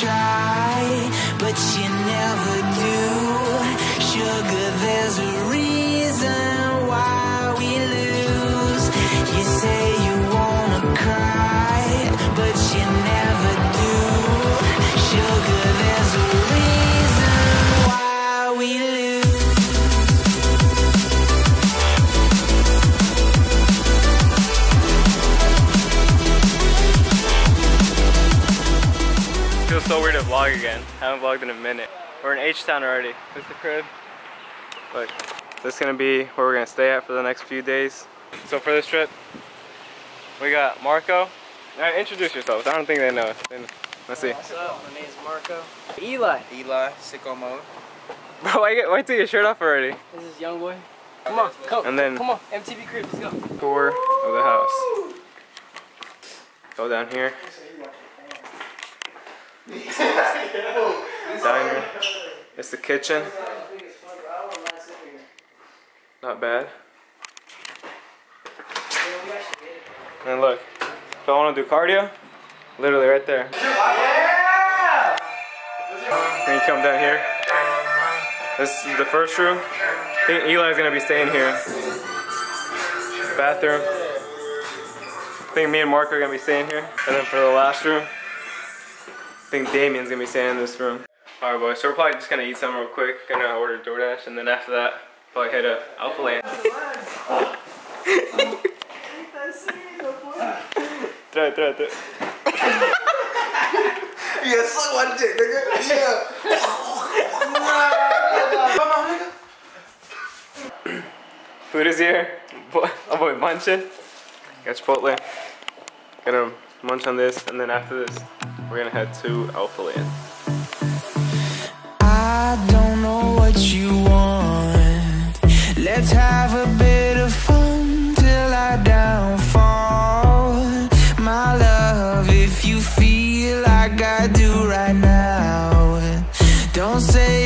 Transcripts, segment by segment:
try, vlog. Haven't vlogged in a minute. We're in H-Town already. There's the crib. Look, this is gonna be where we're gonna stay at for the next few days. So for this trip, we got Marco. Alright, introduce yourselves. I don't think they know. They know. Let's see. What's up? My name's Marco. Eli. Eli, sicko mode. Bro, why, why take your shirt off already? This is Young Boy. Come on, come. And then- come on, MTV crib, let's go. Tour of the house. Go down here. Diner. It's the kitchen. Not bad. And look, if I want to do cardio, literally right there. Then you come down here. This is the first room. I think Eli's gonna be staying here. Bathroom. I think me and Mark are gonna be staying here. And then for the last room, think Damien's gonna be staying in this room. Alright boys, so we're probably just gonna eat something real quick. Gonna order DoorDash and then after that, probably head to Alpha Land. throw it, throw it, throw it. Yeah, suck one dick, nigga. Yeah. Food is here. Boy, oh boy, munching. Got Chipotle. Gonna munch on this and then after this, we're gonna head to Alpha Land. I don't know what you want. Let's have a bit of fun till I downfall. My love, if you feel like I do right now, don't say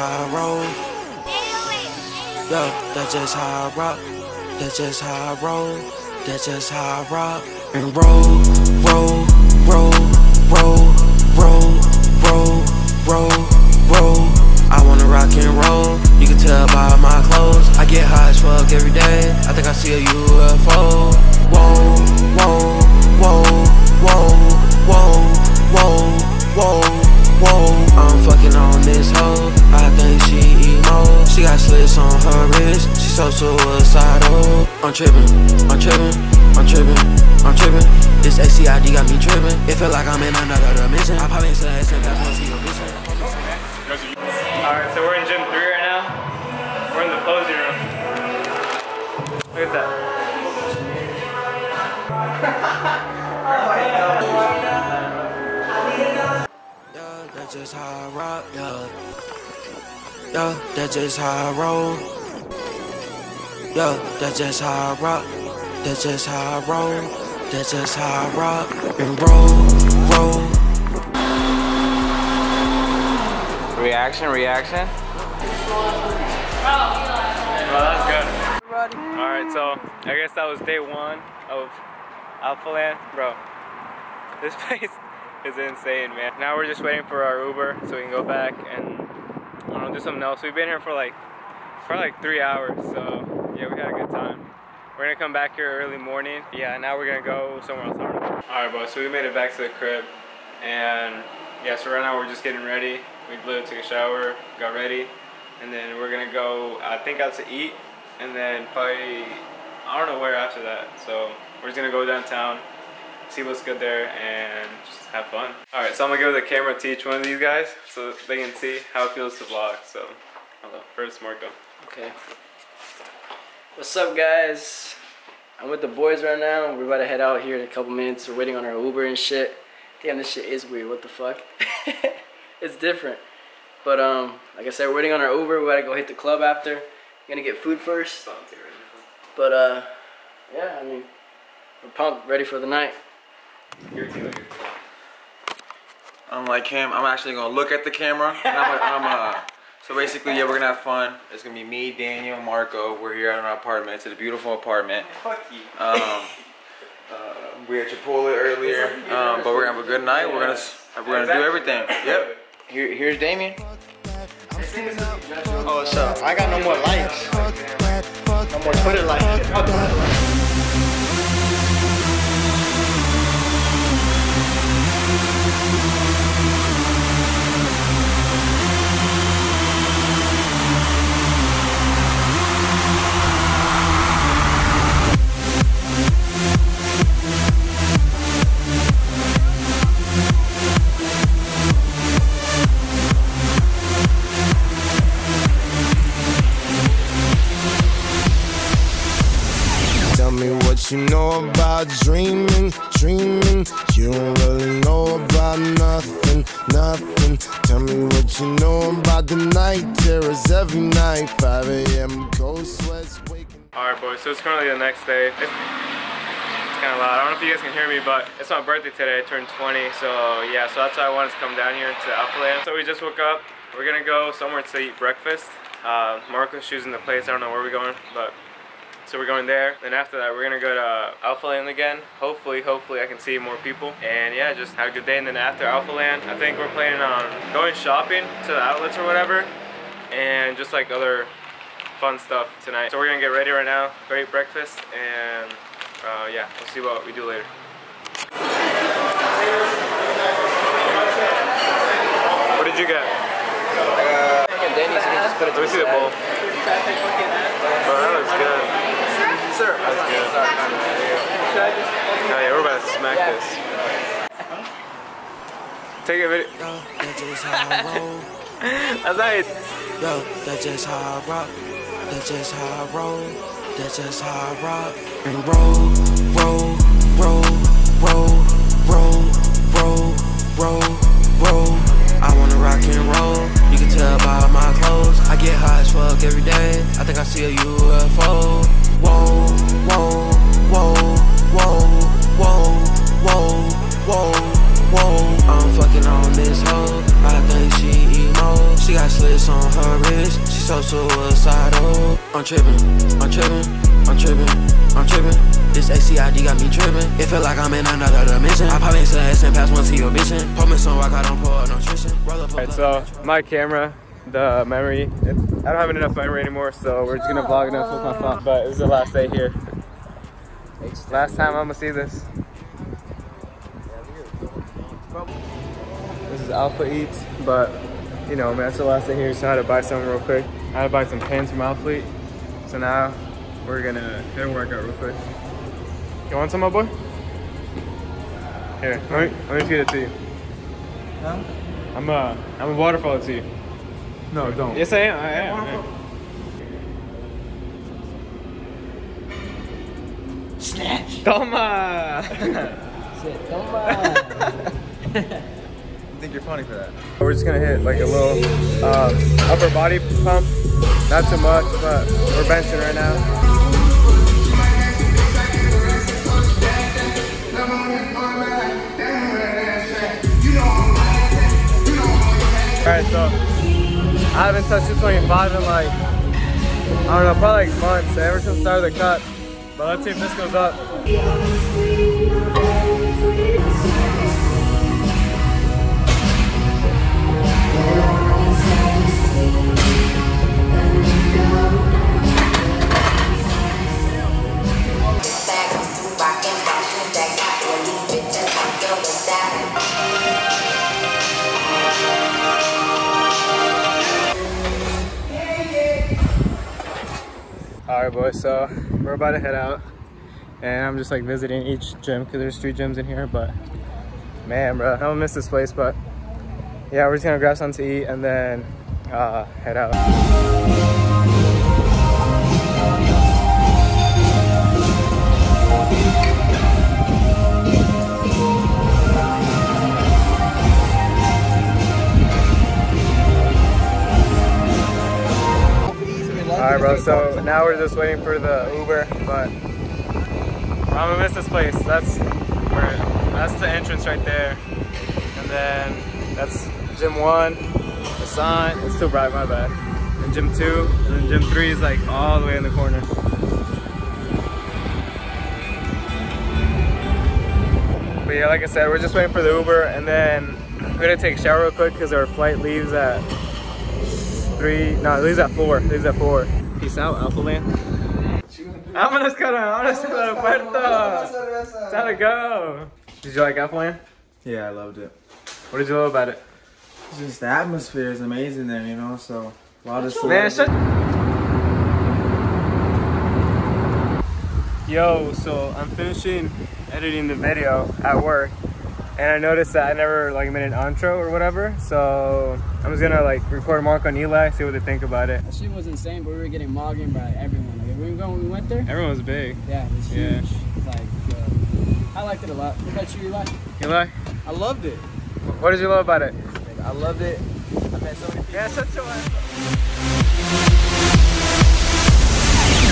how I roll. Yo, that's just how I rock. That's just how I roll. That's just how I rock. And roll, roll, roll, roll, roll, roll, roll, roll. I wanna rock and roll. You can tell by my clothes. I get high as fuck every day. I think I see a UFO. Whoa, whoa, whoa, whoa, whoa, whoa, whoa, whoa. I'm I'm tripping, I'm tripping, I'm tripping, I'm tripping. This ACID got me tripping. It feel like I'm in another dimension. I pop into that and that's to your vision. Alright, so we're in gym three right now. We're in the posing room. Look at that. Yeah, that's just how I rock. Yeah, yeah, that's just how I roll. Yeah, that's just how I rock. That's just how I roll. That's just how I rock and roll, roll. Reaction, reaction. Well, that's good. Alright, so I guess that was day one of Alpha Land. Bro, this place is insane, man. Now we're just waiting for our Uber so we can go back and I don't know, do something else. We've been here for like, for like three hours, so yeah, we had a good time. We're gonna come back here early morning. Yeah, now we're gonna go somewhere else. Alright, bro, so we made it back to the crib and yeah, so right now we're just getting ready. We literally took a shower, got ready, and then we're gonna go, I think, out to eat, and then probably, I don't know where after that. So we're just gonna go downtown, see what's good there, and just have fun. All right, so I'm gonna give the camera to each one of these guys so they can see how it feels to vlog. So, hello, first Marco. Okay. What's up, guys? I'm with the boys right now. We're about to head out here in a couple minutes. We're waiting on our Uber and shit. Damn, this shit is weird. What the fuck? it's different. But um, like I said, we're waiting on our Uber. We gotta go hit the club after. We're gonna get food first. But uh, yeah, I mean, we're pumped, ready for the night. Unlike him, I'm actually gonna look at the camera. And I'm, a, I'm a, so basically, yeah, we're gonna have fun. It's gonna be me, Daniel, Marco. We're here at our apartment. It's a beautiful apartment. Fuck you. Um, uh, we had Chipotle earlier, um, but we're gonna have a good night. We're gonna we're gonna do everything. Yep. Here, here's Damien. Oh, so I got no more likes. No more Twitter likes. You know about dreaming, dreaming. You don't really know about nothing, nothing. Tell me what you know about the night terrors every night. 5 a.m. cold sweats waking. Alright, boys, so it's currently the next day. It's, kind of loud. I don't know if you guys can hear me, but it's my birthday today. I turned 20, so yeah, so that's why I wanted to come down here to Alphaland. So we just woke up. We're gonna go somewhere to eat breakfast. Uh, Marco's choosing the place. I don't know where we're going, but so we're going there. Then after that, we're gonna go to Alpha Land again. Hopefully, hopefully I can see more people. And yeah, just have a good day. And then after Alpha Land, I think we're planning on going shopping to the outlets or whatever, and just like other fun stuff tonight. So we're gonna get ready right now, go eat breakfast, and uh, yeah, we'll see what we do later. What did you get? Denny's, you can just Let me see the bowl. Bro, that looks good. Sir, That's good. Oh yeah, we're about to smack this. Take a video. Yo, that's just how I roll. That's nice. Yo, that's just how I rock. That's just how I roll. That's just how I rock. And roll, roll, roll, roll, roll, roll, roll, roll. I wanna rock and roll. Can tell by my clothes. I get high as fuck every day. I think I see a UFO. Whoa, whoa, whoa, I'm tripping, I'm tripping, I'm tripping, I'm tripping. This ACID got me tripping. It feel like I'm in another dimension. I pop into S and pass one to your vision. Pour me some rock, I don't pour. Roll up Alright, so my camera, the memory, it, I don't have enough memory anymore, so we're just gonna vlog enough with my phone. But this is the last day here. Last time I'm gonna see this. This is Alphalete's, but you know, man, it's the last day here, so I had to buy something real quick. I had to buy some pants from Alphalete. So now we're gonna hit a workout real quick. You want some, my boy? Here, let me, let me feed it to you. I'm a, I'm a waterfall to you. No, don't. Yes, I am. I am. I am. Snatch. Toma! I think you're funny for that. We're just gonna hit like a little um, upper body pump. Not too much, but we're benching right now. Alright, so I haven't touched 225 in like, I don't know, probably like months, ever since the start of the cut. But let's see if this goes up. So we're about to head out and I'm just like visiting each gym because there's three gyms in here but man bro, I'm gonna miss this place but yeah we're just gonna grab something to eat and then uh, head out. Alright bro, so now we're just waiting for the Uber, but I'm gonna miss this place. That's where that's the entrance right there. And then that's gym one, the sign, it's too bright, my bad. And gym two, and then gym three is like all the way in the corner. But yeah, like I said, we're just waiting for the Uber and then we're gonna take a shower real quick because our flight leaves at three, no, it leaves at four, it leaves at four. Peace out, Alpha Land. Vámonos, cara, vámonos al aeropuerto. Time to go. Did you like Alpha Land? Yeah, I loved it. What did you love about it? Just the atmosphere is amazing there, you know. So a lot of Man, shut. Yo, so I'm finishing editing the video at work, and I noticed that I never like made an intro or whatever. So I'm just gonna like record Mark on Eli, see what they think about it. That shit was insane, but we were getting mogging by everyone. Like, we were when we went there. Everyone was big. Yeah, it was Yeah. huge. Like, uh, I liked it a lot. What about you, Eli? Eli, I loved it. what did you love about it? I loved it. I met so many people. Yeah, shut your ass.